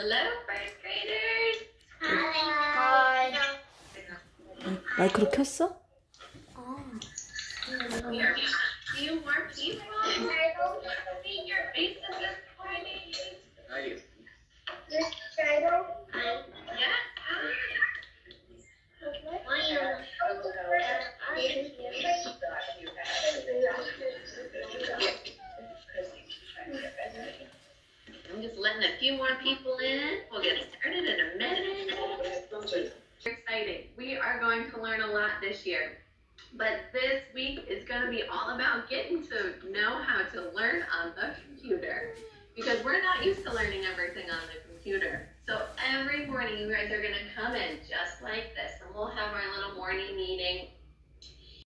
Hello, first graders. Hi. Hi. 마이크로 켰어? 아. People. Just letting a few more people in. We'll get started in a minute. Exciting. We are going to learn a lot this year. But this week is going to be all about getting to know how to learn on the computer. Because we're not used to learning everything on the computer. So every morning you guys are going to come in just like this and we'll have our little morning meeting